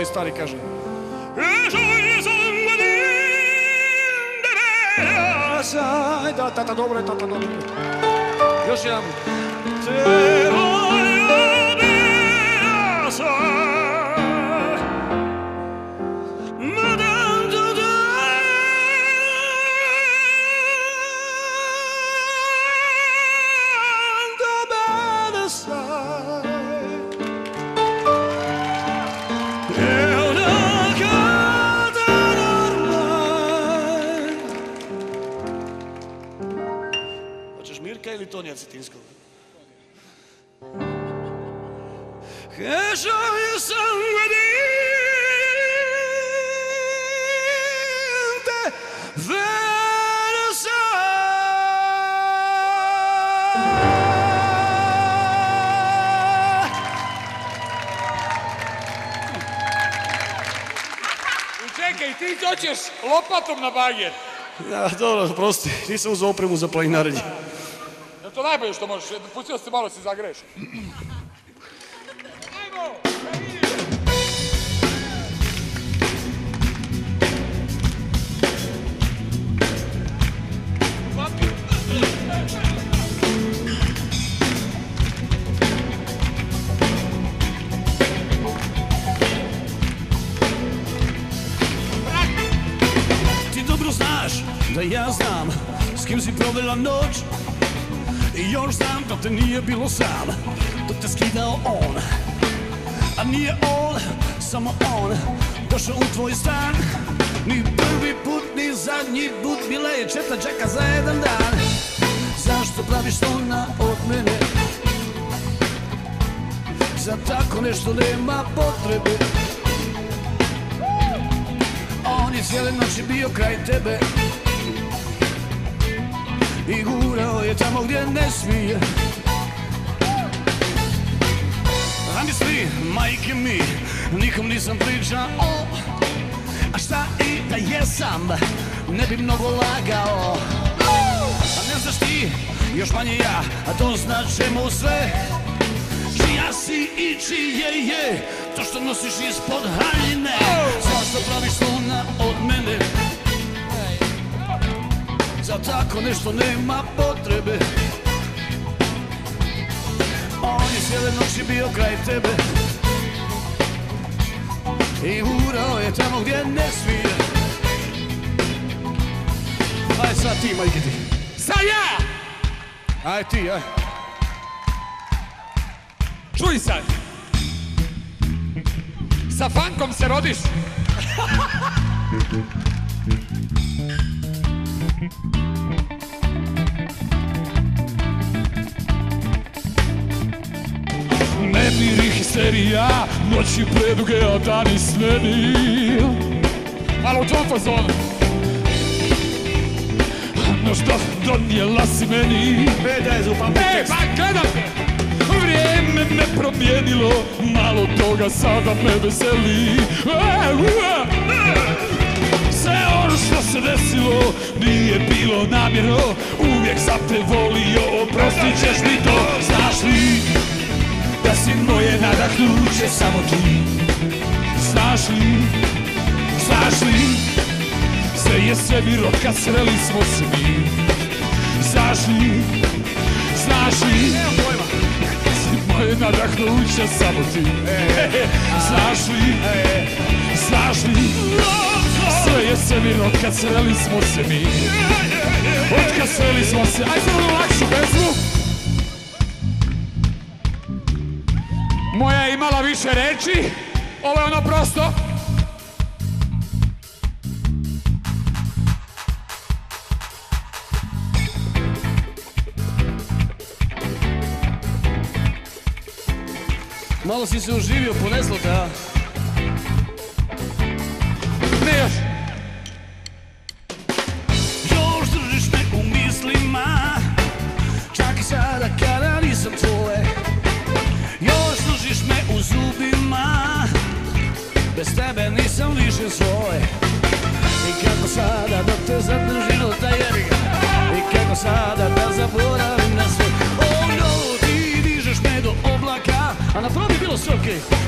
moj stari kaže. Da, tata, dobro je, tata, dobro. Još jedan. Mirka ili Tonija Cetinskog? Kažu je sam vedinte Versa. I čekaj, ti hoćeš lopatom na bager. Ja, dobro, prosti, nisam uzao opremu za planinarenje. Je to najbolje što možeš, pustio se malo se zagreš. Ajmo. Ti dobro znaš da ja znam s kim si provela noć I još znam da te nije bilo sam Dok te skidao on. A nije on, samo on Došao u tvoj stan. Ni prvi put, ni zadnji put Bila je četa čeka za jedan dan. Zašto praviš to na od mene Za tako nešto nema potrebe. On je cijele noći bio kraj tebe I gurao je tamo gdje ne smije. Zamisli, majke mi, nikom nisam pričao. A šta i da jesam, ne bi mnogo lagao. A ne znaš ti, još manje ja, a to značemo sve. Čija si i čije je To što nosiš ispod haljine. Zašto praviš slona tako nešto nema potrebe On je cijele noći bio kraj tebe I urao je tamo gdje ne smije Aj sad ti, majke ti Sad ja! Aj ti, aj Čuj sad. Sa fankom se rodiš. Nemiri histerija, noći preduge, a dani sneni Malo u tvom fazonu. No što donijela si meni daj, zupam E, pa gledam te. Vrijeme me promijenilo, malo toga sada me veseli desilo nije bilo namjerno Uvijek sam te volio, oprostit ćeš mi to Znaš li da si moje nadahnuće samo ti? Znaš li, znaš li Sve je svemir kad sreli smo se mi Znaš li, znaš li Si moje nadahnuće samo ti? Znaš li, znaš li Sve je svemir kad sreli smo se mi Od kad sreli smo se Aj sad ono lakšu pesmu Moja je imala više reči. Ovo je ono prosto. Malo si se uživio, poneslo te, a?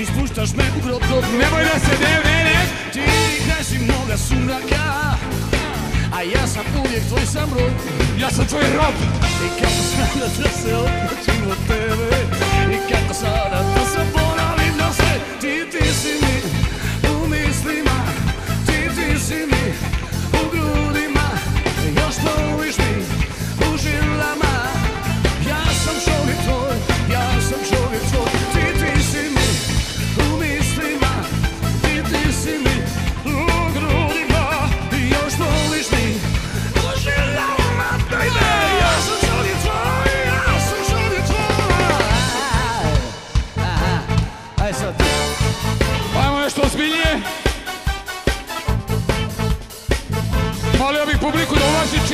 Ispuštaš me krop, krop, nemoj da se ne vereš Ti igraš i moga sunaka A ja sam uvijek tvoj sam rob Ja sam tvoj rob I kako sam da se otmočim od tebe.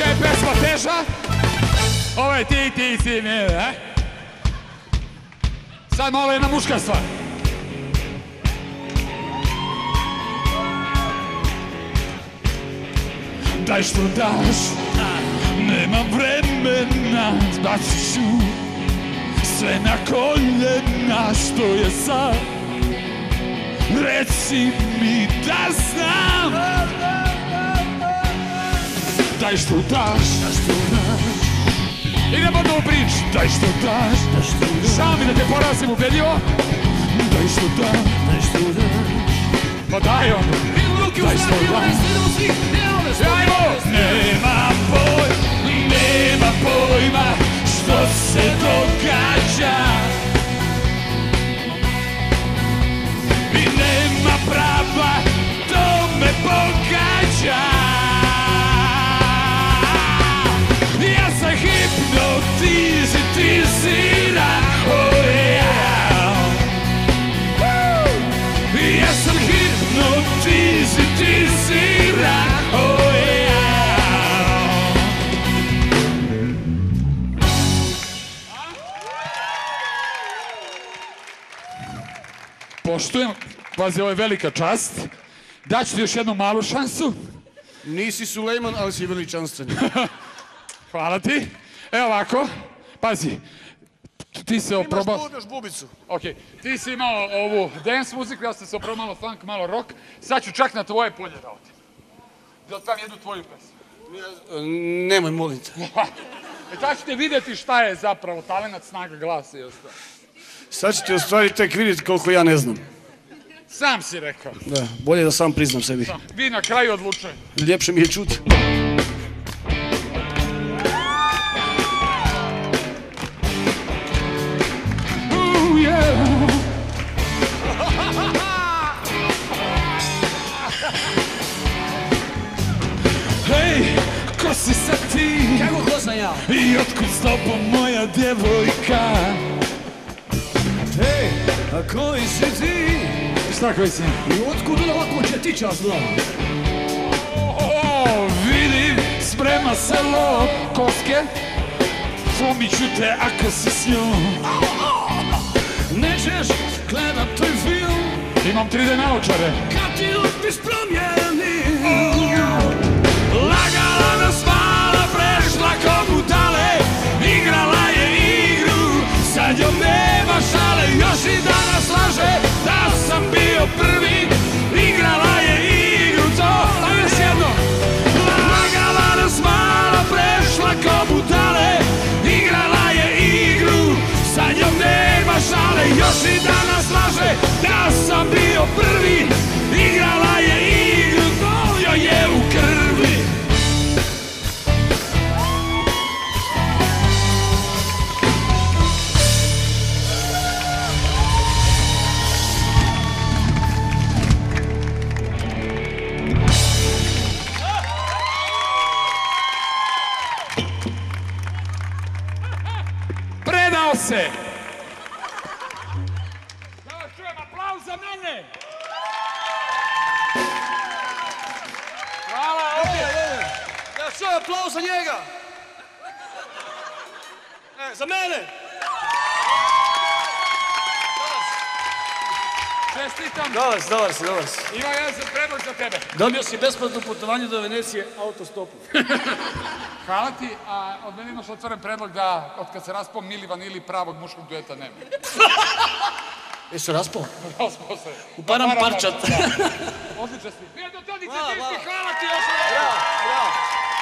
Čija je pesma teža. Ovo je ti, ti, ti, ne, ne. Sad malo jedna muška stvar. Daj što daš, nemam vremena, bacit ću sve na koljena što je sad. Reci mi da znam Daj što daš Idemo do prič. Daj što daš Žao mi da te porazim ubedljivo. Daj što daš. Pa daj ono. Daj što daš. Ajmo! Nema pojma, nema pojma što se događa. I nema prava, to me pogađa oh yeah Woo! Oh yeah Poštujem, pazi, ovo je velika čast. Daću ti još jednu malu šansu. Nisi Sulejman, ali si veličanstven. Hvala ti. Evo ovako, pazi, ti se oprobao... Imaš bubicu. Ok, ti si imao ovu dance muziku, ja sam se oprobao malo funk, malo rock. Sad ću čak na tvoje polje da otim. Da otvam jednu tvoju pesmu. Nemoj, molim te. E tako ćete vidjeti šta je zapravo talent, snaga glasa i ostalo. Sad ćete u stvari tek vidjeti koliko ja ne znam. Sam si rekao. Da, bolje da sam priznam sebi. Vi na kraju odlučujete. Ljepše mi je čuti. Djevojka? Hej, a koji si ti? Šta koji si? I otkud ovako četića zla? O, vidim, sprema se lo koske. Slomit ću te ako si s njom. Nećeš gledat tvoj film Imam 3D naočare. Kad ti promijeni se! Da vas čujem, aplauz za mene! Hvala, ovdje! Ja što aplauz za njega? E, za mene! Čestitam! Dobar si, dobar si, dobar si. Ima jedan za predlog za tebe. Dobio si besplatno putovanje do Venecije autostopom. Hvala ti, a od mene imaš otvoren predlog da od kad se raspao Mili Vanili pravog muškog dueta nema. Jesi raspao? Raspao se. U param parčat. Odlično si. Jedno, to ti hvala ti još. Bravo, bravo.